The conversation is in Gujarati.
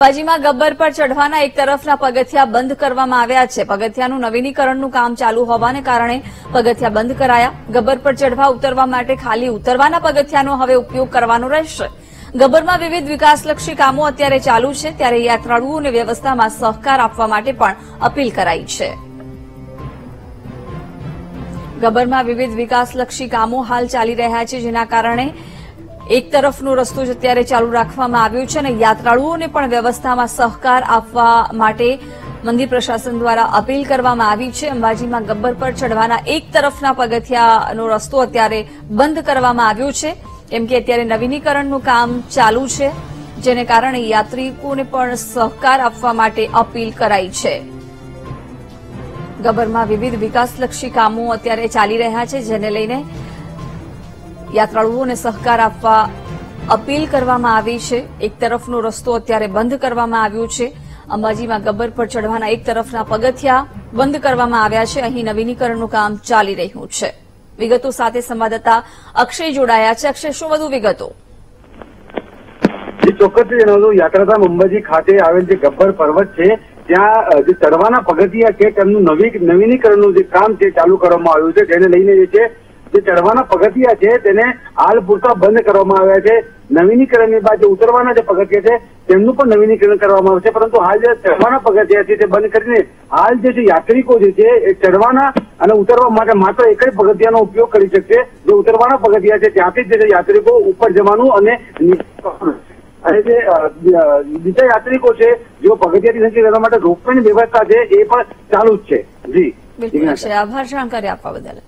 અંબાજીમાં ગબ્બર પર ચઢવાના એક તરફના પગથિયા બંધ કરવામાં આવ્યા છે. પગથિયાનું નવીનીકરણનું કામ ચાલુ હોવાને કારણે પગથિયા બંધ કરાયા. ગબ્બર પર ચઢવા ઉતરવા માટે ખાલી ઉતરવાના પગથિયાનો હવે ઉપયોગ કરવાનો રહેશે. ગબ્બરમાં વિવિધ વિકાસલક્ષી કામો અત્યારે ચાલુ છે. ત્યારે યાત્રાળુઓને વ્યવસ્થામાં સહકાર આપવા માટે પણ અપીલ કરાઈ છે. ગબ્બરમાં વિવિધ વિકાસલક્ષી કામો હાલ ચાલી રહ્યા છે, જેના કારણે એક તરફનો રસ્તો જ અત્યારે ચાલુ રાખવામાં આવ્યો છે અને યાત્રાળુઓને પણ વ્યવસ્થામાં સહકાર આપવા માટે મંદિર પ્રશાસન દ્વારા અપીલ કરવામાં આવી છે. અંબાજીમાં ગબ્બર પર ચઢવાના એક તરફના પગથિયાનો રસ્તો અત્યારે બંધ કરવામાં આવ્યો છે. કેમ કે અત્યારે નવીનીકરણનું કામ ચાલુ છે, જેને કારણે યાત્રિકોને પણ સહકાર આપવા માટે અપીલ કરાઈ છે. ગબ્બરમાં વિવિધ વિકાસલક્ષી કામો અત્યારે ચાલી રહ્યા છે, જેને લઈને યાત્રાળુઓને સહકાર આપવા અપીલ કરવામાં આવી છે. એક તરફનો રસ્તો અત્યારે બંધ કરવામાં આવ્યો છે. અંબાજીમાં ગબ્બર પર ચઢવાના એક તરફના પગથિયા બંધ કરવામાં આવ્યા છે. અહીં નવીનીકરણનું કામ ચાલી રહ્યું છે. વિગતો સાથે સંવાદદાતા અક્ષય જોડાયા છે. અક્ષય, શું વધુ વિગતો? ચોક્કસ જણાવું યાત્રાધામ અંબાજી ખાતે આવેલ જે ગબ્બર પર્વત છે, ત્યાં જે ચડવાના પગથિયા છે, તેમનું નવી નવીનીકરણનું જે કામ છે, ચાલુ કરવામાં આવ્યું છે. જેને લઈને જે છે જે ચડવાના પગથિયા છે તેને હાલ પૂરતા બંધ કરવામાં આવ્યા છે. નવીનીકરણની બાદ જે ઉતરવાના જે પગથિયા છે તેમનું પણ નવીનીકરણ કરવામાં આવશે. પરંતુ હાલ જે ચડવાના પગથિયા છે તે બંધ કરીને હાલ જે યાત્રિકો જે છે એ ચડવાના અને ઉતરવા માટે માત્ર એક જ પગથિયાનો ઉપયોગ કરી શકશે. જે ઉતરવાના પગથિયા છે ત્યાંથી જ જે યાત્રિકો ઉપર જવાનું અને અને જે બીજા યાત્રિકો છે જેઓ પગથિયાથી નથી કરવા માટે રોપવેની વ્યવસ્થા છે એ પણ ચાલુ જ છે. જી. બિલકુલ આભાર. જાણકારી આપવા બદલ.